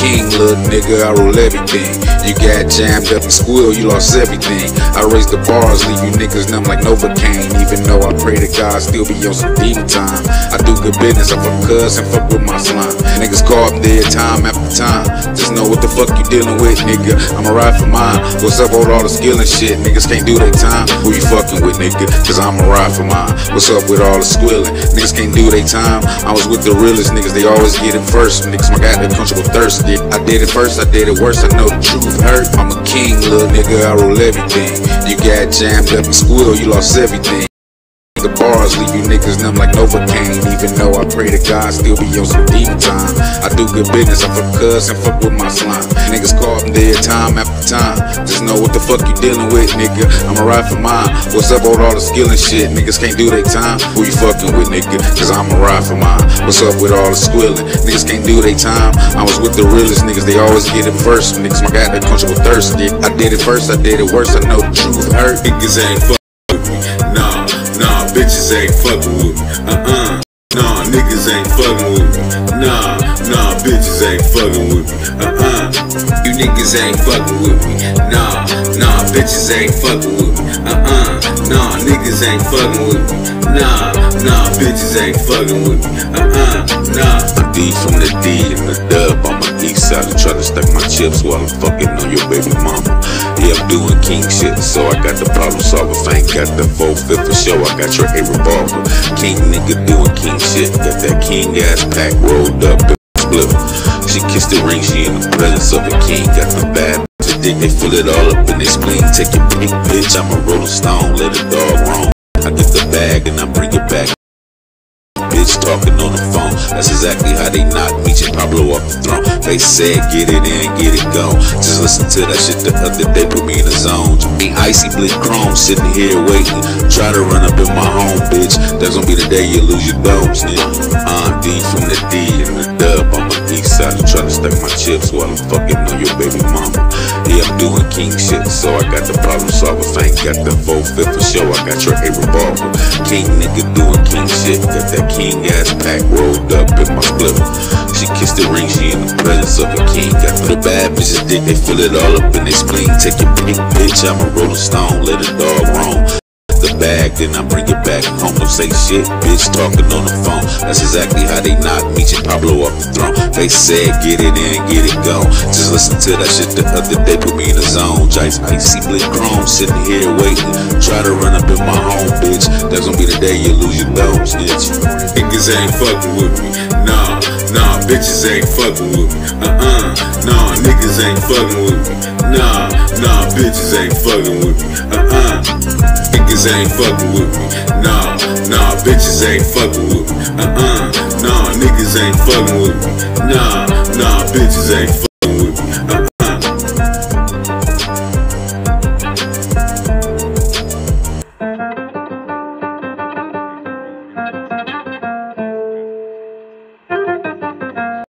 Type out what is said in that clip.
king, little nigga, I rule everything. You got jammed up and squeal, you lost everything. I raise the bars, leave you niggas numb like Novocaine. Even though I pray to God, still be on some demon time. I do good business, I fuck cuz and fuck with my slime. Niggas call up dead time after time. Just know what the fuck you dealing with, nigga. I'ma ride for mine. What's up with all the skill and shit? Niggas can't do their time. Who you fucking with, nigga? Cause I'ma ride for mine. What's up with all the squilling? Niggas can't do their time. I was with the realest niggas, they always get it first. Niggas, my they comfortable thirsty. I did it first, I did it worse. I know the truth hurt. I'm a king, little nigga. I rule everything. You got jammed up and squeal, you lost everything. Leave you niggas numb like Novocaine. Even though I pray to God, still be on some demon time. I do good business, I fuck cuz and fuck with my slime. Niggas call them dead time after time. Just know what the fuck you dealing with, nigga. I'ma ride for mine. What's up with all the skill and shit? Niggas can't do their time. Who you fucking with, nigga? Cause I'ma ride for mine. What's up with all the squilling? Niggas can't do their time. I was with the realest niggas, they always get it first. Niggas, my guy, they comfortable thirsty. I did it first, I did it worse. I know the truth hurt. Niggas ain't fuck bitches ain't fucking with me. Uh-uh. Nah, niggas ain't fucking with me. Nah, nah, bitches ain't fucking with me. Uh-uh. You niggas ain't fucking with me. Nah, nah, bitches ain't fucking with me. Uh-uh. Nah, niggas ain't fucking with me. Nah, nah, bitches ain't fucking with me. Uh-uh. Nah. I'm Dee from the D and the dub on my east side. I'm trying to stack my chips while I'm fucking on your baby mama. Doing king shit, so I got the problem solver. Ain't got the full fifth for show, I got your A revolver. King nigga doing king shit, got that king ass pack rolled up and split. She kissed the ring, she in the presence of a king. Got the bad dick, they fill it all up in their spleen. Take your pink bitch, I'm a rolling stone, let a dog roam. I get the bag and I bring it back. Bitch talking on the phone. That's exactly how they knock me, Pablo off the throne. They said get it in, get it gone. Just listen to that shit the other day, put me in the zone. Me icy blitz chrome, sitting here waiting. Try to run up in my home, bitch. That's gonna be the day you lose your bones, nigga. I'm Dee from the D and the dub on my east side. I'm trying to stack my chips while I'm fucking on your baby mama. King shit, so I got the problem solver. I got the full fifth for show, I got your A revolver. King nigga doing king shit, got that king ass pack rolled up in my splitter. She kissed the ring, she in the presence of a king. Got the bad bitches dick, they fill it all up in their spleen. Take your pink bitch, I'm a rolling stone, let a dog roam. Then I bring it back home. Don't say shit, bitch talking on the phone. That's exactly how they knock me and Pablo off the throne. They said get it in, get it gone. Just listen to that shit the other day, put me in the zone. Jice, icy blitz chrome, sitting here waiting. Try to run up in my home, bitch. That's gonna be the day you lose your dome, snitch. Niggas ain't fucking with me. Nah, nah, bitches ain't fucking with me. Uh-uh. Nah, niggas ain't fucking with me. Nah, nah, bitches ain't fucking with me. Uh-uh. Niggas ain't fucking with me. Nah, nah, bitches ain't fucking with me. Uh-uh. Nah, niggas ain't fucking with me. Nah, nah, bitches ain't fucking